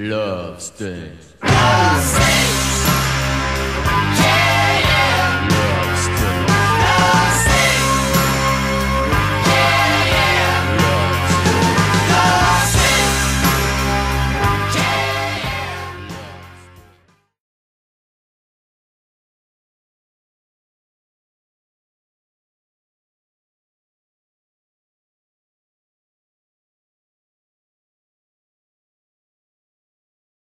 Love stings.